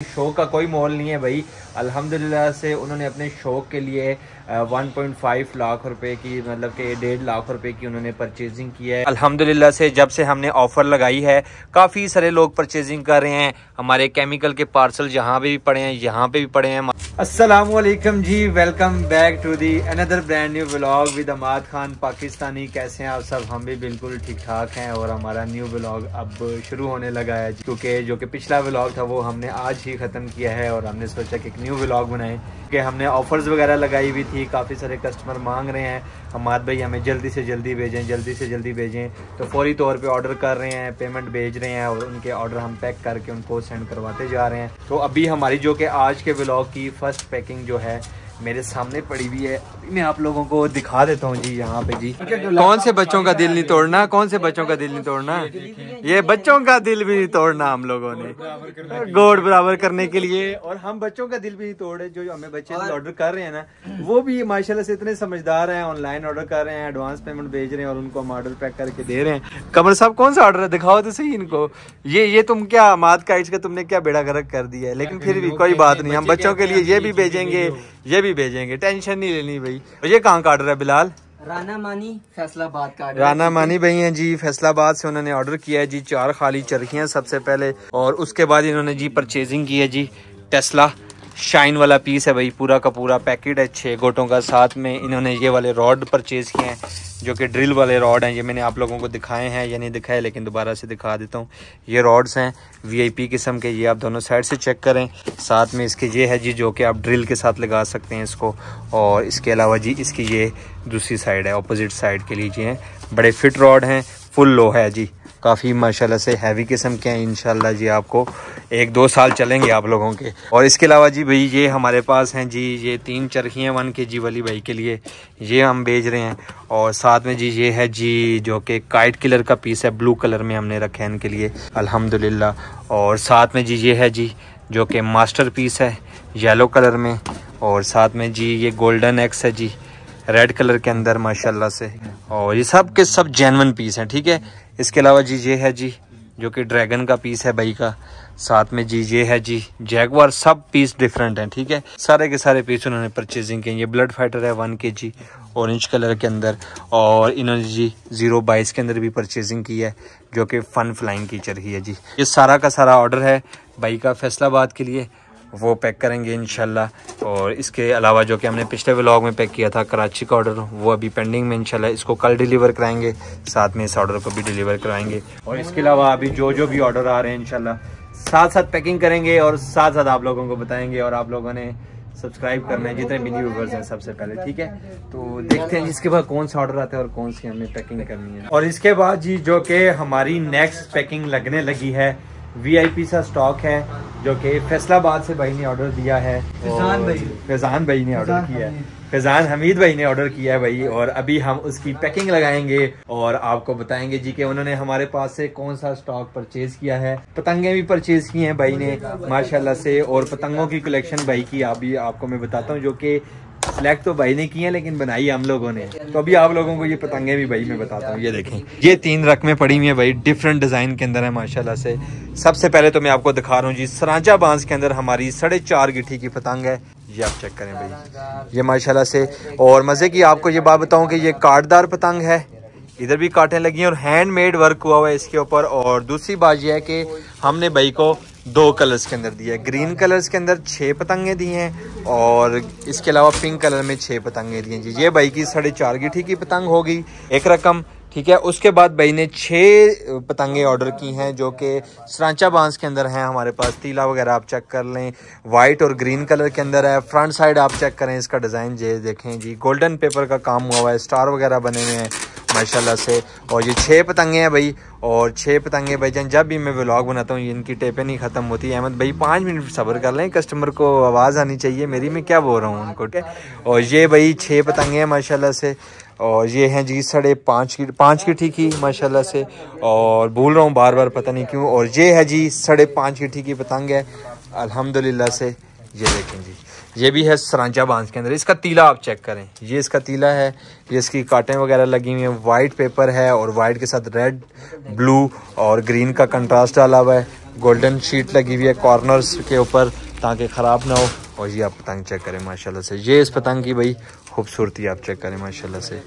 शौक का कोई मोल नहीं है भाई। अल्हम्दुलिल्लाह से उन्होंने अपने शौक के लिए 1.5 लाख रुपए की मतलब कि डेढ़ लाख रुपए की उन्होंने परचेजिंग की है। अल्हम्दुलिल्लाह से जब से हमने ऑफ़र लगाई है काफ़ी सारे लोग परचेजिंग कर रहे हैं। हमारे केमिकल के पार्सल जहाँ पे भी पड़े हैं यहाँ पे भी पड़े हैं। अस्सलाम वालेकुम जी welcome back to the another brand new blog with Amad Khan Pakistani कैसे हैं आप सब? हम भी बिल्कुल ठीक ठाक हैं और हमारा न्यू ब्लॉग अब शुरू होने लगा है क्योंकि जो कि पिछला ब्लॉग था वो हमने आज ही ख़त्म किया है और हमने सोचा कि एक न्यू ब्लॉग बनाए। कि हमने ऑफर्स वगैरह लगाई हुई थी काफ़ी सारे कस्टमर मांग रहे हैं। हमाद भाई हमें जल्दी से जल्दी भेजें, जल्दी से जल्दी भेजें। तो फौरी तौर पे ऑर्डर कर रहे हैं पेमेंट भेज रहे हैं और उनके ऑर्डर हम पैक करके उनको सेंड करवाते जा रहे हैं। तो अभी हमारी जो कि आज के ब्लॉग की फ़र्स्ट पैकिंग जो है मेरे सामने पड़ी हुई है। मैं आप लोगों को दिखा देता हूँ जी यहाँ पे जी। कौन से बच्चों का दिल नहीं तोड़ना? कौन से बच्चों का दिल नहीं तोड़ना? ये बच्चों का दिल भी नहीं तोड़ना हम लोगों ने। गोड बराबर करने के लिए। और हम बच्चों का दिल भी नहीं तोड़े जो हमें बच्चे ऑर्डर कर रहे हैं ना वो भी माशाल्लाह से इतने समझदार हैं ऑनलाइन ऑर्डर कर रहे हैं एडवांस पेमेंट भेज रहे हैं और उनको हम ऑर्डर पैक करके दे रहे हैं। कमर साहब कौन सा ऑर्डर है? दिखाओ तो सही इनको। ये ये तुम क्या माद का का तुमने क्या बेड़ा गर्क कर दिया है? लेकिन फिर भी कोई बात नहीं हम बच्चों के लिए ये भी भेजेंगे ये भी भेजेंगे। टेंशन नहीं लेनी भाई। ये कहाँ काट रहा है बिलाल? राना मानी फैसलाबाद का राना मानी भाई हैं जी फैसलाबाद से उन्होंने ऑर्डर किया है जी चार खाली चरखियाँ सबसे पहले। और उसके बाद इन्होंने जी परचेजिंग की है जी टेस्ला शाइन वाला पीस है भाई, पूरा का पूरा पैकेट है छः गोटों का। साथ में इन्होंने ये वाले रॉड परचेज़ किए हैं, जो कि ड्रिल वाले रॉड हैं। ये मैंने आप लोगों को दिखाए हैं, या नहीं दिखाए, लेकिन दोबारा से दिखा देता हूँ। ये रॉड्स हैं वीआईपी किस्म के, ये आप दोनों साइड से चेक करें। साथ में इसके ये है जी, जो कि आप ड्रिल के साथ लगा सकते हैं इसको। और इसके अलावा जी, इसकी ये दूसरी साइड है अपोजिट साइड के लीजिए बड़े फिट रॉड हैं फुल लो है जी। काफ़ी माशाल्लाह से हैवी किस्म के हैं, इंशाल्लाह जी आपको एक दो साल चलेंगे आप लोगों के। और इसके अलावा जी भाई, ये हमारे पास हैं जी, ये तीन चरखियाँ वन के जी वाली भाई के लिए। ये हम भेज रहे हैं। और साथ में जी, ये है जी, जो कि काइट किलर का पीस है ब्लू कलर में हमने रखे हैं इनके लिए, अल्हम्दुलिल्लाह। और साथ में जी, ये है जी, जो कि मास्टर पीस है येलो कलर में। और साथ में जी, ये गोल्डन एक्स है जी रेड कलर के अंदर, माशाल्लाह से। और ये सब के सब जैनवन पीस हैं, ठीक है? इसके अलावा जी, ये है जी, जो कि ड्रैगन का पीस है भाई का। साथ में जी, ये है जी जैगवार सब पीस डिफरेंट हैं, ठीक है? सारे के सारे पीस उन्होंने परचेजिंग किए ये ब्लड फाइटर है वन के जी ऑरेंज कलर के अंदर, और इन्होंने जी ज़ीरो बाईस के अंदर भी परचेजिंग की है, जो कि फ़न फ्लाइंग की चल रही है जी। ये सारा का सारा ऑर्डर है, भाई का फैसलाबाद के लिए, वो पैक करेंगे इन और इसके अलावा जो कि हमने पिछले व्लॉग में पैक किया था, कराची का ऑर्डर वो अभी पेंडिंग में इनशाला इसको कल डिलीवर कराएँगे, साथ में इस ऑर्डर को भी डिलीवर कराएँगे। और इसके अलावा अभी जो जो भी ऑर्डर आ रहे हैं इनशाला साथ साथ पैकिंग करेंगे और साथ साथ आप लोगों को बताएँगे और आप लोगों ने सब्सक्राइब करना है, जितने भी व्यूवर्स हैं सबसे पहले, ठीक है? तो देखते हैं इसके बाद कौन सा ऑर्डर आता है और कौन सी हमें पैकिंग करनी है। और इसके बाद जी, जो कि हमारी नेक्स्ट पैकिंग लगने लगी है वीआईपी सा स्टॉक है जो कि फैसलाबाद से भाई ने ऑर्डर दिया है फैजान भाई। फैजान भाई ने ऑर्डर किया है। फैजान हमीद भाई ने ऑर्डर किया है भाई और अभी हम उसकी पैकिंग लगाएँगे और आपको बताएँगे जी कि उन्होंने हमारे पास से कौन सा स्टॉक परचेज किया है। पतंगे भी परचेज की हैं भाई ने माशाल्लाह से और पतंगों की कलेक्शन भाई की अभी आपको मैं बताता हूँ जो कि सिलेक्ट तो भाई ने की है लेकिन बनाई हम लोगों ने। तो अभी आप लोगों को ये पतंगे भी भाई मैं बताता हूँ। ये देखें ये तीन रकमें पड़ी हुई है भाई डिफरेंट डिज़ाइन के अंदर है माशाल्लाह से। सबसे पहले तो मैं आपको दिखा रहा हूँ जी, सराजा बाँस के अंदर हमारी साढ़े चार गिट्ठी की पतंग है। ये आप चेक करें भाई। ये माशाल्लाह से, और मज़े की आपको ये बात बताऊँ कि ये काटदार पतंग है। इधर भी काटें लगी हैं और हैंडमेड वर्क हुआ हुआ है इसके ऊपर। और दूसरी बात यह है कि हमने भाई को दो कलर्स के अंदर दिया है। ग्रीन कलर्स के अंदर छः पतंगे दी हैं और इसके अलावा पिंक कलर में छः पतंगे दिए जी। ये भाई की साढ़े चार गिठी की पतंग होगी एक रकम ठीक है, उसके बाद भाई ने छः पतंगे ऑर्डर की हैं जो कि सरांचा बाँस के अंदर हैं हमारे पास। तीला वगैरह आप चेक कर लें वाइट और ग्रीन कलर के अंदर है। फ्रंट साइड आप चेक करें, इसका डिज़ाइन जे देखें जी। गोल्डन पेपर का काम हुआ हुआ है स्टार वगैरह बने हुए हैं। माशाल्लाह से। और ये छः पतंगे हैं भाई, और छः पतंगे भाई जान, जब भी मैं व्लॉग बनाता हूँ इनकी टेपें नहीं ख़त्म होती, अहमद भाई पाँच मिनट सब्र कर लें कस्टमर को आवाज़ आनी चाहिए, मेरी मैं क्या बोल रहा हूँ उनको, ठीक और ये भाई छः पतंगे हैं माशाल्लाह से, और ये हैं जी साढ़े पाँच की पाँच की ठीक ही, माशाल्लाह से, और भूल रहा हूँ बार बार पता नहीं क्यों, और ये है जी साढ़े पाँच की ठीक ही पतंग है, अल्हम्दुलिल्लाह से। ये देखें जी। ये भी है सरांचा बाँस के अंदर। इसका तीला आप चेक करें। ये इसका तीला है। ये इसकी काटें वगैरह लगी हुई हैं। वाइट पेपर है और वाइट के साथ रेड ब्लू और ग्रीन का कंट्रास्ट डाला हुआ है। गोल्डन शीट लगी हुई है कॉर्नर्स के ऊपर ताकि ख़राब ना हो। और ये आप पतंग चेक करें, माशाल्लाह से। ये इस पतंग की भाई खूबसूरती आप चेक करें, माशाल्लाह से।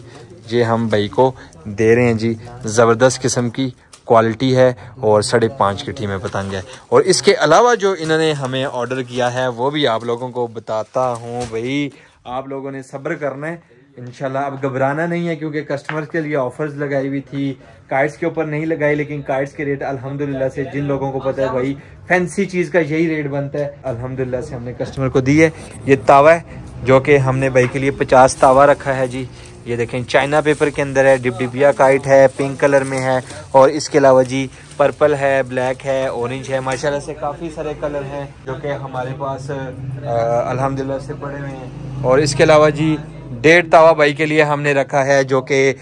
ये हम भाई को दे रहे हैं जी, ज़बरदस्त किस्म की क्वालिटी है और साढ़े पाँच की टीम पतंग है। और इसके अलावा जो इन्होंने हमें ऑर्डर किया है, वो भी आप लोगों को बताता हूँ भाई। आप लोगों ने सब्र करना है। इनशाला अब घबराना नहीं है क्योंकि कस्टमर्स के लिए ऑफर्स लगाई हुई थी। काइट्स के ऊपर नहीं लगाई, लेकिन काइट्स के रेट अल्हम्दुलिल्लाह से जिन लोगों को पता है भाई फैंसी चीज़ का यही रेट बनता है। अल्हम्दुलिल्लाह से हमने कस्टमर को दी है। ये तावा है, जो कि हमने भाई के लिए पचास तावा रखा है जी। ये देखें, चाइना पेपर के अंदर है डिबिया काइट है, पिंक कलर में है, और इसके अलावा जी, पर्पल है, ब्लैक है, ऑरेंज है, माशाल्लाह से काफ़ी सारे कलर हैं, जो कि हमारे पास अल्हम्दुलिल्लाह से पड़े हुए हैं। और इसके अलावा जी, डेढ़ तावा बाई के लिए हमने रखा है, जो कि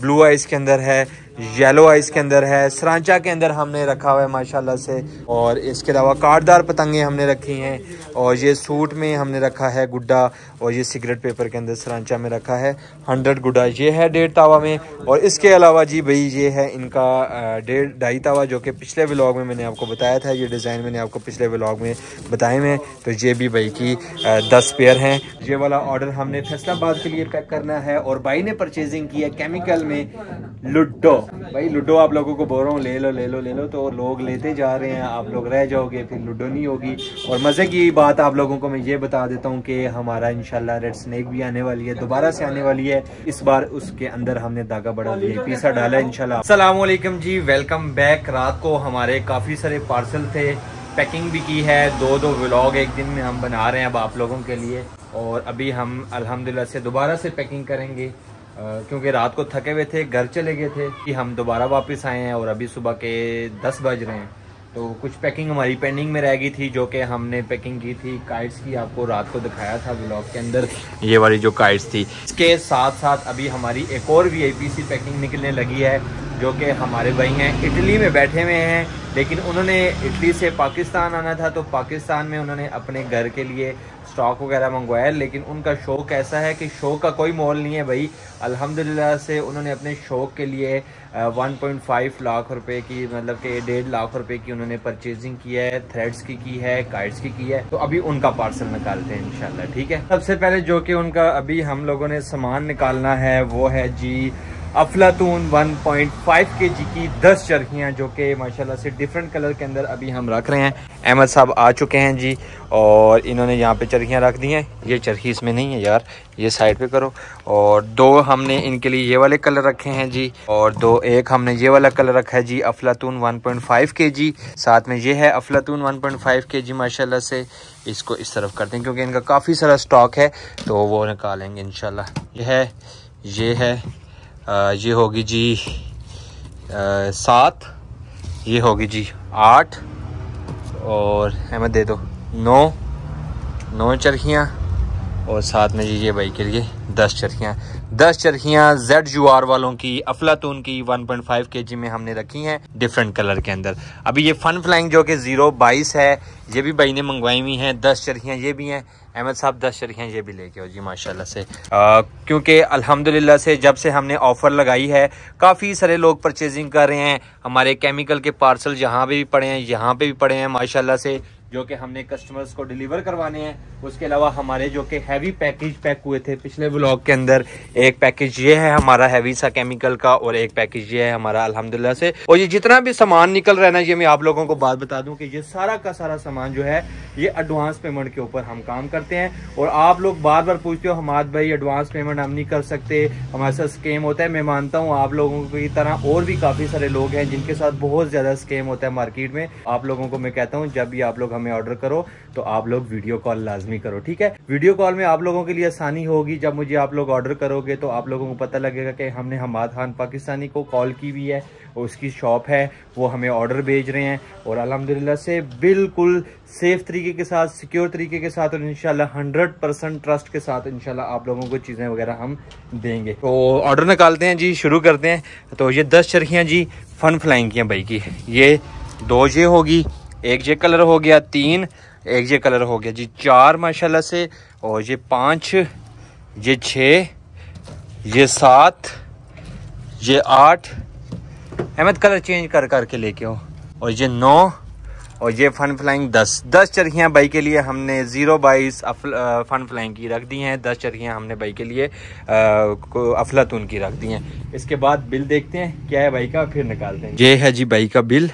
ब्लू आइस के अंदर है येलो आइस के अंदर है सरांचा के अंदर हमने रखा हुआ है, माशाल्लाह से। और इसके अलावा काटदार पतंगे हमने रखी हैं, और ये सूट में हमने रखा है गुड्डा, और ये सिगरेट पेपर के अंदर सरांचा में रखा है, हंड्रेड गुड्डा। ये है डेढ़ तावा में, और इसके अलावा जी भाई, ये है इनका डेढ़ ढाई तावा, जो कि पिछले ब्लॉग में मैंने आपको बताया था, ये डिज़ाइन मैंने आपको पिछले ब्लॉग में बताए हैं। तो ये भी भाई की दस पेयर हैं। ये वाला ऑर्डर हमने फैसलाबाद के लिए पैक करना है, और भाई ने परचेजिंग की है केमिकल में लुडो। भाई लूडो आप लोगों को बोल रहा हूँ ले लो ले लो ले लो। तो लोग लेते जा रहे हैं आप लोग रह जाओगे फिर लूडो नहीं होगी। और मज़े की बात आप लोगों को मैं ये बता देता हूँ कि हमारा इनशाला रेड स्नैक भी आने वाली है दोबारा से आने वाली है। इस बार उसके अंदर हमने धागा बढ़ा बड़ा पीसा डाला इनशाला असलम जी वेलकम बैक। रात को हमारे काफ़ी सारे पार्सल थे पैकिंग भी की है दो दो व्लॉग एक दिन में हम बना रहे हैं अब आप लोगों के लिए। और अभी हम अल्हम्दुलिल्लाह से दोबारा से पैकिंग करेंगे। क्योंकि रात को थके हुए थे घर चले गए थे कि हम दोबारा वापस आए हैं और अभी सुबह के दस बज रहे हैं। तो कुछ पैकिंग हमारी पेंडिंग में रह गई थी जो कि हमने पैकिंग की थी काइट्स की आपको रात को दिखाया था ब्लॉग के अंदर। ये वाली जो काइट्स थी। इसके साथ साथ अभी हमारी एक और वी सी पैकिंग निकलने लगी है। जो कि हमारे भाई हैं, इटली में बैठे हुए हैं, लेकिन उन्होंने इटली से पाकिस्तान आना था तो पाकिस्तान में उन्होंने अपने घर के लिए स्टॉक वगैरह मंगवाया, लेकिन उनका शौक ऐसा है कि शौक का कोई मोल नहीं है भाई। अल्हम्दुलिल्लाह से उन्होंने अपने शौक के लिए 1.5 लाख रुपए की मतलब कि डेढ़ लाख रुपए की उन्होंने परचेजिंग की है थ्रेड्स की की है काइट्स की की है तो अभी उनका पार्सल निकालते हैं इनशाला ठीक है? सबसे पहले जो कि उनका अभी हम लोगों ने सामान निकालना है, वो है जी अफलातून 1.5 जी की 10 चरखियाँ जो कि माशाल्लाह से डिफरेंट कलर के अंदर अभी हम रख रहे हैं। अहमद साहब आ चुके हैं जी, और इन्होंने यहाँ पे चरखियाँ रख दी हैं। ये चरखी इसमें नहीं है यार, ये साइड पे करो। और दो हमने इनके लिए ये वाले कलर रखे हैं जी, और दो एक हमने ये वाला कलर रखा है जी, अफलातून 1.5 केजी। साथ में ये है अफलातून 1.5 केजी, माशाल्लाह से। इसको इस तरफ़ करते हैं क्योंकि इनका काफ़ी सारा स्टॉक है तो वो निकालेंगे इनशाला ये है ये है। ये होगी जी सात, ये होगी जी आठ, और अहमद दे दो नौ नौ चरखियाँ, और साथ में जी ये भाई के लिए दस चरखियाँ। दस चरखियाँ जेड यू आर वालों की, अफलातून की 1.5 पॉइंट के जी में हमने रखी हैं डिफरेंट कलर के अंदर। अभी ये फन फ्लाइंग जो कि ज़ीरो बाईस है, ये भी भाई ने मंगवाई हुई हैं, दस चरखियाँ ये भी हैं। अहमद साहब दस चरखियाँ ये भी लेके आओ जी, माशाल्लाह से। क्योंकि अल्हम्दुलिल्लाह से जब से हमने ऑफ़र लगाई है, काफ़ी सारे लोग परचेजिंग कर रहे हैं। हमारे केमिकल के पार्सल जहाँ पे भी पड़े हैं, यहाँ पे भी पड़े हैं, माशाल्लाह से। जो कि हमने कस्टमर्स को डिलीवर करवाने हैं। उसके अलावा हमारे जो कि हैवी पैकेज पैक हुए थे, पिछले ब्लॉग के अंदर एक पैकेज ये है हमारा हैवी सा केमिकल का और एक पैकेज ये है हमारा अल्हम्दुलिल्लाह से। और ये जितना भी सामान निकल रहा है ना, ये मैं आप लोगों को बात बता दूँ कि ये सारा का सारा सामान जो है, ये एडवांस पेमेंट के ऊपर हम काम करते हैं। और आप लोग बार बार पूछते हो हमारे भाई एडवांस पेमेंट हम नहीं कर सकते। हमारे साथ स्केम होता है। मैं मानता हूँ आप लोगों की तरह और भी काफ़ी सारे लोग हैं जिनके साथ बहुत ज़्यादा स्केम होता है मार्केट में। आप लोगों को मैं कहता हूँ, जब भी आप लोग हमें ऑर्डर करो तो आप लोग वीडियो कॉल लाजमी करो, ठीक है? वीडियो कॉल में आप लोगों के लिए आसानी होगी। जब मुझे आप लोग ऑर्डर करोगे तो आप लोगों को पता लगेगा कि हमने हमाद खान पाकिस्तानी को कॉल की हुई है, उसकी शॉप है, वो हमें ऑर्डर भेज रहे हैं, और अलहमदिल्ला से बिल्कुल सेफ़ तरीके के साथ सिक्योर तरीके के साथ, और इनशाला हंड्रेड परसेंट ट्रस्ट के साथ इनशाला आप लोगों को चीज़ें वगैरह हम देंगे। तो ऑर्डर निकालते हैं जी, शुरू करते हैं। तो ये दस चरखियाँ जी फन फ्लाइंग की हैं भाई की। ये दो ये होगी एक ये कलर हो गया तीन, एक ये कलर हो गया जी चार, माशाल्लाह से, और ये पाँच, ये छ ये सात, ये आठ। अहमद, कलर चेंज कर, करके लेके आओ। और ये नौ, और ये फन फ्लाइंग दस। दस चरखियाँ बाई के लिए हमने ज़ीरो बाईस फन फ्लाइंग की रख दी हैं। दस चरखियाँ हमने बाई के लिए अफलातून की रख दी हैं। इसके बाद बिल देखते हैं, क्या है बाई का, फिर निकालते हैं। ये है जी बाई का बिल।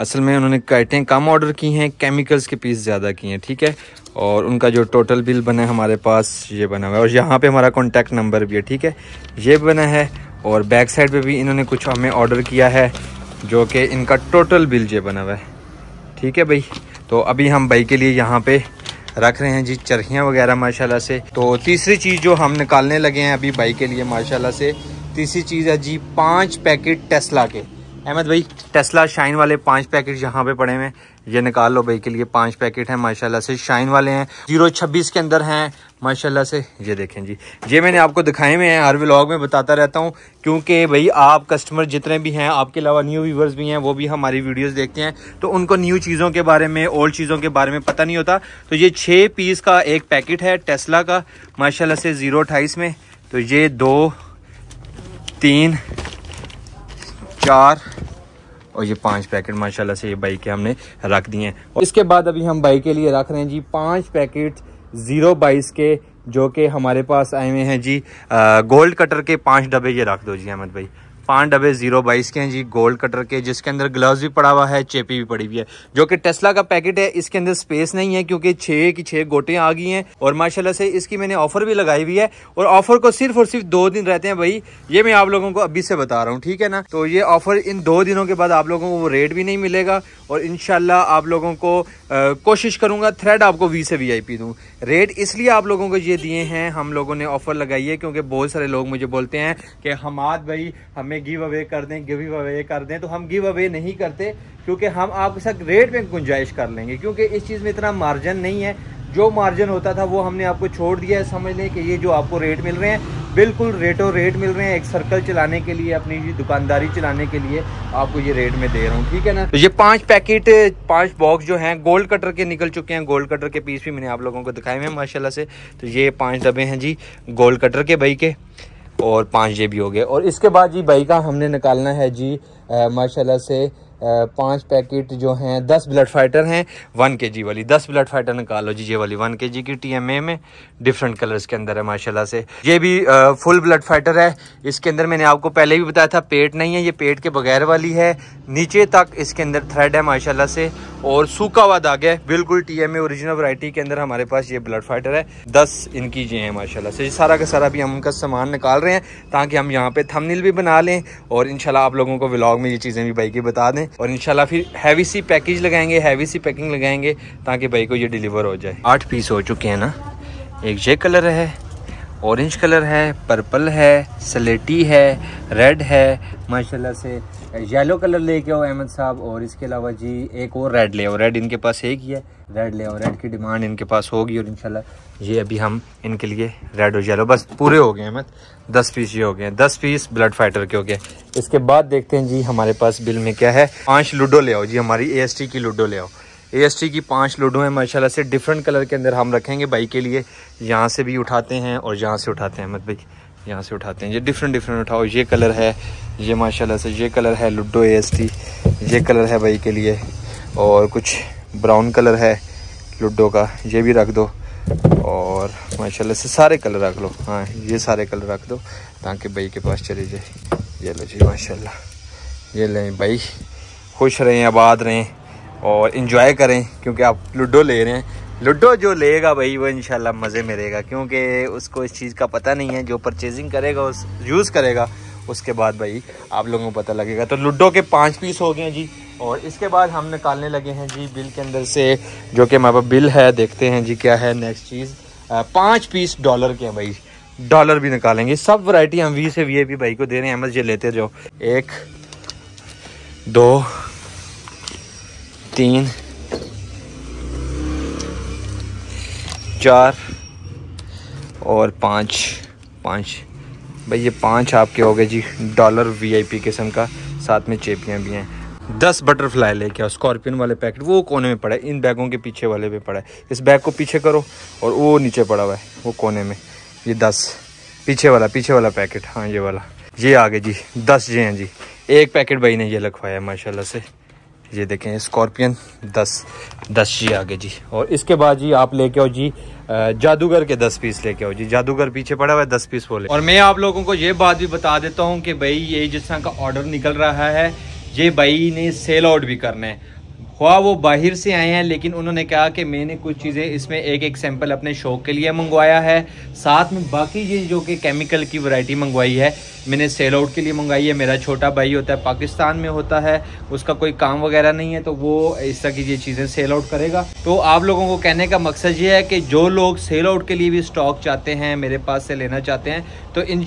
असल में उन्होंने काइटें कम ऑर्डर की हैं, केमिकल्स के पीस ज़्यादा किए हैं, ठीक है? और उनका जो टोटल बिल बना है हमारे पास, ये बना हुआ है। और यहाँ पे हमारा कॉन्टैक्ट नंबर भी है, ठीक है? ये बना है और बैक साइड पे भी इन्होंने कुछ हमें ऑर्डर किया है, जो कि इनका टोटल बिल ये बना हुआ है, ठीक है भाई? तो अभी हम भाई के लिए यहाँ पे रख रहे हैं जी, चरखियाँ वगैरह, माशाल्लाह से। तो तीसरी चीज़ जो हम निकालने लगे हैं अभी भाई के लिए, माशाल्लाह से, तीसरी चीज़ है जी, पाँच पैकेट टेस्ला के। अहमद भाई टेस्ला शाइन वाले पाँच पैकेट यहाँ पे पड़े हुए ये निकाल लो भाई के लिए पाँच पैकेट हैं, माशाल्लाह से शाइन वाले हैं। ज़ीरो छब्बीस के अंदर हैं, माशाल्लाह से। ये देखें जी। ये मैंने आपको दिखाए हुए हैं, हर व्लॉग में बताता रहता हूँ, क्योंकि भाई आप कस्टमर जितने भी हैं, आपके अलावा न्यू व्यूवर्स भी हैं, वो भी हमारी वीडियोस देखते हैं। तो उनको न्यू चीज़ों के बारे में ओल्ड चीज़ों के बारे में पता नहीं होता। तो ये छः पीस का एक पैकेट है टेस्ला का माशाला से ज़ीरो में। तो ये दो, तीन चार। और ये पाँच पैकेट, माशाल्लाह से ये बाइक के हमने रख दिए हैं। और इसके बाद अभी हम बाइक के लिए रख रहे हैं जी पाँच पैकेट ज़ीरो बाईस के, जो के हमारे पास आए हुए हैं जी गोल्ड कटर के पाँच डब्बे ये रख दो जी, अहमद भाई। पाँच डब्बे ज़ीरो बाईस के हैं जी, गोल्ड कटर के, जिसके अंदर ग्लव्स भी पड़ा हुआ है, चेपी भी पड़ी हुई है। जो कि टेस्ला का पैकेट है, इसके अंदर स्पेस नहीं है, क्योंकि छह की छह गोटे आ गई हैं, और माशाल्लाह से इसकी मैंने ऑफ़र भी लगाई हुई है, और ऑफ़र को सिर्फ़ और सिर्फ़ दो दिन रहते हैं भाई, ये मैं आप लोगों को अभी से बता रहा हूँ, ठीक है ना? तो ये ऑफ़र इन दो दिनों के बाद आप लोगों को वो रेट भी नहीं मिलेगा, और इनशाला आप लोगों को कोशिश करूँगा थ्रेड आपको वी से वी आई पी रेट इसलिए आप लोगों को ये दिए हैं, हम लोगों ने ऑफ़र लगाई है, क्योंकि बहुत सारे लोग मुझे बोलते हैं कि हमाद भाई, हमें गिव अवे कर दें गिव अवे कर दें तो हम गिव अवे नहीं करते, क्योंकि हम आपके साथ रेट में गुंजाइश कर लेंगे, क्योंकि इस चीज़ में इतना मार्जिन नहीं है। जो मार्जिन होता था, वो हमने आपको छोड़ दिया है, समझ लें कि ये जो आपको रेट मिल रहे हैं, बिल्कुल रेटो रेट मिल रहे हैं, एक सर्कल चलाने के लिए, अपनी दुकानदारी चलाने के लिए आपको ये रेट में दे रहा हूँ, ठीक है ना? तो ये पाँच पैकेट पाँच बॉक्स जो हैं गोल्ड कटर के निकल चुके हैं गोल्ड कटर के पीस भी मैंने आप लोगों को दिखाए हुए हैं, माशाल्लाह से। तो ये पाँच डब्बे हैं जी गोल्ड कटर के, भाई के। और पाँच जे हो गए। और इसके बाद जी भाई का हमने निकालना है जी माशाल्लाह से पाँच पैकेट जो हैं दस ब्लड फाइटर हैं वन के जी वाली। दस ब्लड फाइटर निकालो जी ये वाली वन के जी की टी एम ए में। डिफरेंट कलर्स के अंदर है माशाल्लाह से। ये भी आ, फुल ब्लड फाइटर है। इसके अंदर मैंने आपको पहले भी बताया था पेट नहीं है ये पेट के बगैर वाली है। नीचे तक इसके अंदर थ्रेड है, माशाल्लाह से। और सूखा हुआ दाग है। बिल्कुल टी एम ओरिजिनल वरायटी के अंदर हमारे पास ये ब्लड फाइटर है। दस इनकी ये हैं, माशाल्लाह से। सारा का सारा भी हम उनका सामान निकाल रहे हैं, ताकि हम यहाँ पे थमनील भी बना लें और इनशाला आप लोगों को व्लॉग में ये चीज़ें भी बाइक की बता दें। और इनशाला फिर हैवी सी पैकेज लगाएँगे हैवी सी पैकिंग लगाएँगे, ताकि भाई को ये डिलीवर हो जाए। आठ पीस हो चुके हैं ना। एक ये कलर है ऑरेंज कलर है, पर्पल है, सलेटी है, रेड है, माशाल्लाह से येलो कलर लेके आओ अहमद साहब। और इसके अलावा जी एक और रेड ले आओ। रेड इनके पास एक ही है। रेड ले आओ। रेड की डिमांड इनके पास होगी और इंशाल्लाह ये अभी हम इनके लिए रेड और येलो बस पूरे हो गए अहमद। दस पीस ये हो गए। दस पीस ब्लड फाइटर के हो गए। इसके बाद देखते हैं जी हमारे पास बिल में क्या है। पाँच लूडो ले आओ जी, हमारी एएसटी की लूडो ले आओ। ए की पाँच लूडो हैं माशाल्लाह से डिफरेंट कलर के अंदर हम रखेंगे बाइक के लिए। यहाँ से भी उठाते हैं और यहाँ से उठाते हैं अहमद भाई। यहाँ से उठाते हैं। ये डिफरेंट डिफरेंट उठाओ। ये कलर है, ये माशाल्लाह से, ये कलर है लुडो ए ये कलर है भाई के लिए। और कुछ ब्राउन कलर है लुडो का। ये भी रख दो। और माशाल्लाह से सारे कलर रख लो। हाँ ये सारे कलर रख दो, ताकि भाई के पास चले जाए। ये लो जी, माशाल्लाह। ये लें भाई। खुश रहें, आबाद रहें। और इन्जॉय करें, क्योंकि आप लूडो ले रहे हैं। लूडो जो लेगा भाई, वो इनशाला मज़े में रहेगा, क्योंकि उसको इस चीज़ का पता नहीं है, जो परचेजिंग करेगा, उस यूज़ करेगा, उसके बाद भाई आप लोगों को पता लगेगा। तो लूडो के पाँच पीस हो गए जी, और इसके बाद हम निकालने लगे हैं जी बिल के अंदर से, जो कि हमारे बिल है, देखते हैं जी क्या है नेक्स्ट चीज़। पाँच पीस डॉलर के हैं भाई डॉलर भी निकालेंगे। सब वैरायटी हम वी से वी पी भाई को दे रहे हैं अहमद ये लेते जाओ। एक, दो तीन, चार और पाँच पाँच। भाई ये पाँच आपके हो गए जी डॉलर वीआईपी किस्म का साथ में चेपियाँ भी हैं। दस बटरफ्लाई लेके आओ स्कॉर्पियन वाले पैकेट वो कोने में पड़ा है। इन बैगों के पीछे वाले पे पड़ा है। इस बैग को पीछे करो और वो नीचे पड़ा हुआ है, वो कोने में। ये दस। पीछे वाला पीछे वाला पैकेट हाँ ये वाला। ये आ गए जी, दस जे हैं जी। एक पैकेट भाई ने ये लिखवाया माशाल्लाह से। ये देखें, स्कॉर्पियन दस दस जी आगे जी। और इसके बाद जी आप लेके आओ जी जादूगर के दस पीस लेके आओ जी। जादूगर पीछे पड़ा हुआ है, दस पीस बोले और मैं आप लोगों को ये बात भी बता देता हूँ कि भाई ये जिस तरह का ऑर्डर निकल रहा है, ये भाई ने सेल आउट भी करना है। हुआ वो बाहर से आए हैं, लेकिन उन्होंने कहा कि मैंने कुछ चीज़ें इसमें एक एक सैंपल अपने शौक के लिए मंगवाया है। साथ में बाकी ये जो कि केमिकल की वैरायटी मंगवाई है, मैंने सेल आउट के लिए मंगवाई है। मेरा छोटा भाई होता है, पाकिस्तान में होता है, उसका कोई काम वगैरह नहीं है तो वो इस तरह की ये चीज़ें सेल आउट करेगा। तो आप लोगों को कहने का मकसद ये है कि जो लोग सेल आउट के लिए भी स्टॉक चाहते हैं, मेरे पास से लेना चाहते हैं तो इन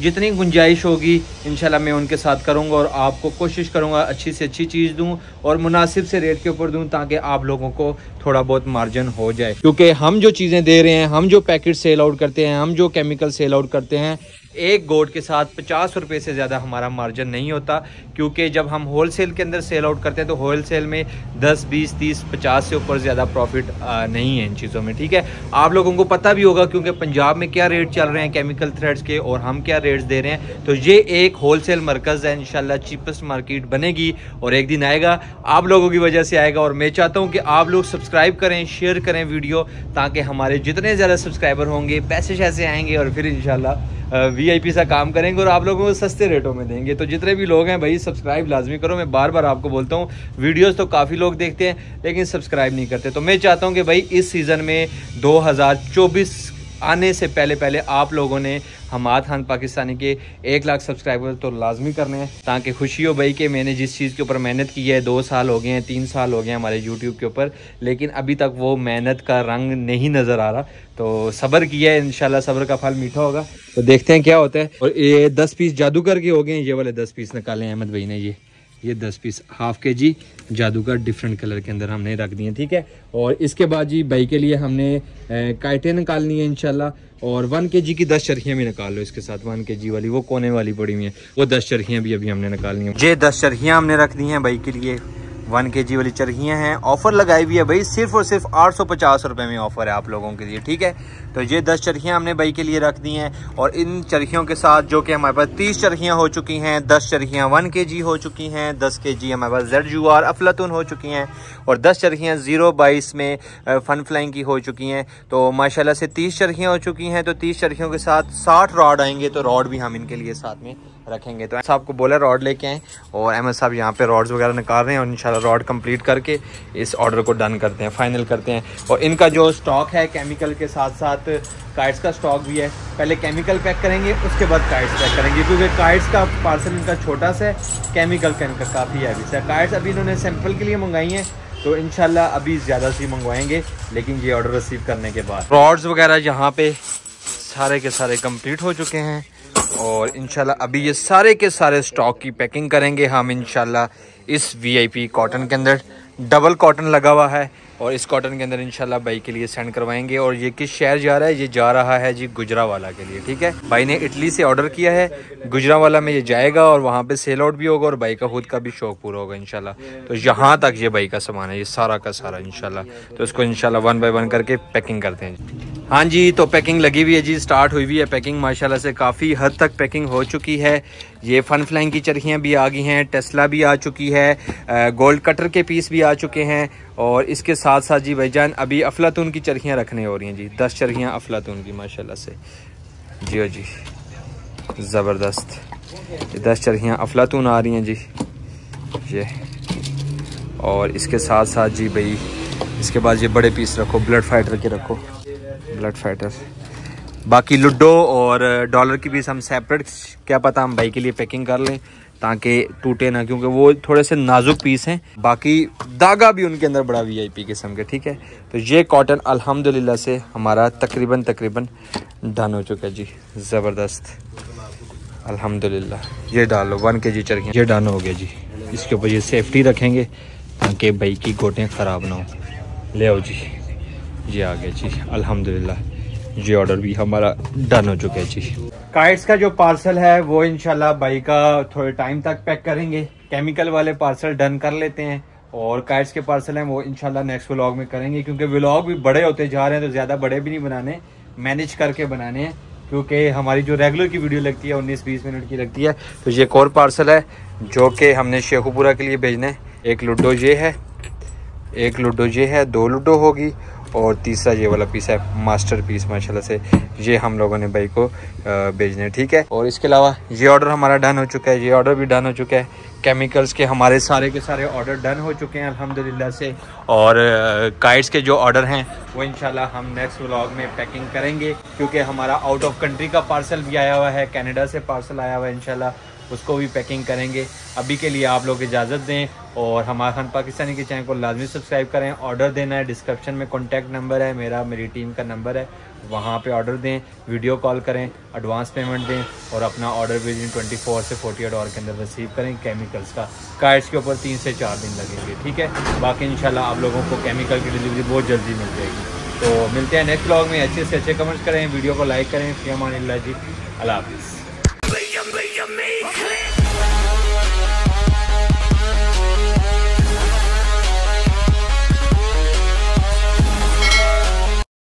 जितनी गुंजाइश होगी इन मैं उनके साथ करूँगा और आपको कोशिश करूँगा अच्छी से अच्छी चीज़ दूँ। और मुनासिब से रेट के ऊपर दूँ ताकि आप लोगों को थोड़ा बहुत मार्जिन हो जाए। क्योंकि हम जो चीज़ें दे रहे हैं, हम जो पैकेट सेल आउट करते हैं, हम जो केमिकल सेल आउट करते हैं एक गोट के साथ पचास रुपये से ज़्यादा हमारा मार्जिन नहीं होता, क्योंकि जब हम होल सेल के अंदर सेल आउट करते हैं तो होल सेल में दस, बीस, तीस, पचास से ऊपर ज़्यादा प्रॉफिट नहीं है इन चीज़ों में, ठीक है? आप लोगों को पता भी होगा, क्योंकि पंजाब में क्या रेट चल रहे हैं केमिकल थ्रेड्स के, और हम क्या रेट्स दे रहे हैं तो ये एक होल सेल मरकज़ है इन चीपेस्ट मार्केट बनेगी, और एक दिन आएगा, आप लोगों की वजह से आएगा, और मैं चाहता हूँ कि आप लोग सब्सक्राइब करें शेयर करें वीडियो ताकि हमारे जितने ज़्यादा सब्सक्राइबर होंगे पैसे शैसे आएँगे, और फिर इंशाल्लाह वीआईपी सा काम करेंगे और आप लोगों को सस्ते रेटों में देंगे। तो जितने भी लोग हैं भाई सब्सक्राइब लाजमी करो। मैं बार बार आपको बोलता हूँ वीडियोस तो काफ़ी लोग देखते हैं, लेकिन सब्सक्राइब नहीं करते। तो मैं चाहता हूँ कि भाई, इस सीज़न में 2024 आने से पहले पहले आप लोगों ने हमाद खान पाकिस्तानी के एक लाख सब्सक्राइबर तो लाजमी करने हैं, ताकि खुशी हो भाई कि मैंने जिस चीज़ के ऊपर मेहनत की है, दो साल हो गए हैं, तीन साल हो गए हैं हमारे यूट्यूब के ऊपर, लेकिन अभी तक वो मेहनत का रंग नहीं नज़र आ रहा। तो सब्र किया है इनशाला सब्र का फल मीठा होगा। तो देखते हैं क्या होता है। और ये दस पीस जादूगर के हो गए हैं, ये वाले दस पीस निकाले अहमद भाई ने, ये ये दस पीस हाफ़ के जी। जादूगर डिफरेंट कलर के अंदर हमने रख दिए, ठीक है? और इसके बाद जी भाई के लिए हमने काइटें निकालनी है इनशाला और वन के जी की दस चरखियाँ भी निकाल लो इसके साथ, वन के जी वाली, वो कोने वाली पड़ी हुई है। वो दस चरखियाँ भी अभी हमने निकालनी है। ये दस चरखियाँ हमने रख दी हैं भाई के लिए। वन के जी वाली चरखियाँ हैं। ऑफ़र लगाई हुई है भाई सिर्फ़ और सिर्फ़ आठ सौ पचास रुपये में ऑफ़र है आप लोगों के लिए, ठीक है? तो ये दस चरखियाँ हमने भाई के लिए रख दी हैं और इन चरखियों के साथ जो कि हमारे पास तीस चरखियाँ हो चुकी हैं, दस चरखियाँ वन के जी हो चुकी हैं, दस के जी हमारे पास जेड यू आर अफलातून हो चुकी हैं और दस चरखियाँ ज़ीरो बाईस में फन फ्लाइंग की हो चुकी हैं। तो माशाला से तीस चरखियाँ हो चुकी हैं तो तीस चरखियों के साथ साठ रॉड आएँगे तो रॉड भी हम इनके लिए साथ में रखेंगे। तो साहब को बोला रॉड लेके आए और अहमद साहब यहाँ पे रॉड्स वगैरह निकाल रहे हैं और इंशाल्लाह रॉड कंप्लीट करके इस ऑर्डर को डन करते हैं, फाइनल करते हैं। और इनका जो स्टॉक है केमिकल के साथ साथ काइट्स का स्टॉक भी है। पहले केमिकल पैक करेंगे, उसके बाद काइट्स पैक करेंगे, क्योंकि काइट्स का पार्सल इनका छोटा सा है केमिकल का इनका काफ़ी है अभी काइट्स अभी इन्होंने सैंपल के लिए मंगाई हैं तो इनशाला अभी ज़्यादा सी मंगवाएँगे, लेकिन ये ऑर्डर रिसीव करने के बाद। रॉड्स वगैरह यहाँ पे सारे के सारे कंप्लीट हो चुके हैं, और इनशाला अभी ये सारे के सारे स्टॉक की पैकिंग करेंगे हम, इनशाला इस वीआईपी कॉटन के अंदर। डबल कॉटन लगा हुआ है और इस कॉटन के अंदर इंशाल्लाह भाई के लिए सेंड करवाएँगे। और ये किस शहर जा रहा है? ये जा रहा है जी गुजरावाला के लिए, ठीक है? भाई ने इटली से ऑर्डर किया है। गुजरावाला में ये जाएगा और वहाँ पे सेल आउट भी होगा और भाई का खुद का भी शौक पूरा होगा इनशाला तो यहाँ तक ये भाई का सामान है, ये सारा का सारा इनशाला तो इसको इनशाला वन बाई वन करके पैकिंग करते हैं। हाँ जी तो पैकिंग लगी हुई है जी स्टार्ट हुई हुई है पैकिंग माशाल्लाह से काफ़ी हद तक पैकिंग हो चुकी है। ये फन फ्लाइंग की चरखियाँ भी आ गई हैं टेस्ला भी आ चुकी है गोल्ड कटर के पीस भी आ चुके हैं, और इसके साथ साथ जी भाईजान, अभी अफलातून की चरखियाँ रखने हो रही हैं जी, दस चरखियाँ अफलातून की, माशाल्लाह से। जी जी, ज़बरदस्त। दस चरखियाँ अफलातून आ रही हैं जी, ये। और इसके साथ साथ जी भाई, इसके बाद ये बड़े पीस रखो ब्लड फाइटर के रखो। ब्लड फाइटर बाकी लुडो और डॉलर की पीस हम सेपरेट क्या पता हम भाई के लिए पैकिंग कर लें, ताकि टूटे ना, क्योंकि वो थोड़े से नाजुक पीस हैं। बाकी धागा भी उनके अंदर बड़ा वीआईपी किस्म के, ठीक है? तो ये कॉटन अल्हम्दुलिल्लाह से हमारा तकरीबन तकरीबन डन हो चुका है जी। ज़बरदस्त। अल्हम्दुलिल्लाह। ये डालो वन के जी चरखी ये डन हो गया जी। इसके ऊपर ये सेफ्टी रखेंगे, ताकि भाई की गोटें ख़राब ना हो। ले आओ जी। ये आ गया जी। अल्हम्दुलिल्लाह। ये ऑर्डर भी हमारा डन हो चुका है जी। काइट्स का जो पार्सल है, वो इनशाला भाई का थोड़े टाइम तक पैक करेंगे। केमिकल वाले पार्सल डन कर लेते हैं। और काइट्स के पार्सल हैं, वो इनशाला नेक्स्ट व्लॉग में करेंगे। क्योंकि व्लॉग भी बड़े होते जा रहे हैं तो ज़्यादा बड़े भी नहीं बनाने। मैनेज करके बनाने हैं। क्योंकि हमारी जो रेगुलर की वीडियो लगती है, उन्नीस बीस मिनट की लगती है। तो ये एक और पार्सल है, जो कि हमने शेखुपुरा के लिए भेजना है। एक लूडो ये है। एक लूडो ये है, दो लूडो होगी। और तीसरा ये वाला पीस है मास्टर पीस माशाल्लाह से। ये हम लोगों ने भाई को भेजने ठीक है? और इसके अलावा ये ऑर्डर हमारा डन हो चुका है, ये ऑर्डर भी डन हो चुका है। केमिकल्स के हमारे सारे के सारे ऑर्डर डन हो चुके हैं, अल्हम्दुलिल्लाह से। और काइट्स के जो ऑर्डर हैं, वो इंशाल्लाह हम नेक्स्ट व्लॉग में पैकिंग करेंगे, क्योंकि हमारा आउट ऑफ़ कंट्री का पार्सल भी आया हुआ है कनाडा से पार्सल आया हुआ है, इंशाल्लाह। उसको भी पैकिंग करेंगे। अभी के लिए आप लोग इजाज़त दें और हमारा खान पाकिस्तानी के चैनल को लाजमी सब्सक्राइब करें। ऑर्डर देना है डिस्क्रिप्शन में कॉन्टैक्ट नंबर है, मेरा, मेरी टीम का नंबर है। वहाँ पे ऑर्डर दें वीडियो कॉल करें एडवांस पेमेंट दें और अपना order within twenty four से फोर्टी एट आवर के अंदर रिसीव करें केमिकल्स का। कार्ड्स के ऊपर तीन से चार दिन लगेंगे, ठीक है? बाकी इंशाल्लाह आप लोगों को केमिकल की डिलीवरी बहुत जल्दी मिल जाएगी। तो मिलते हैं नेक्स्ट ब्लॉग में। अच्छे से अच्छे कमेंट्स करें वीडियो को लाइक करें। फियामान जी अल्लाह हाफिज़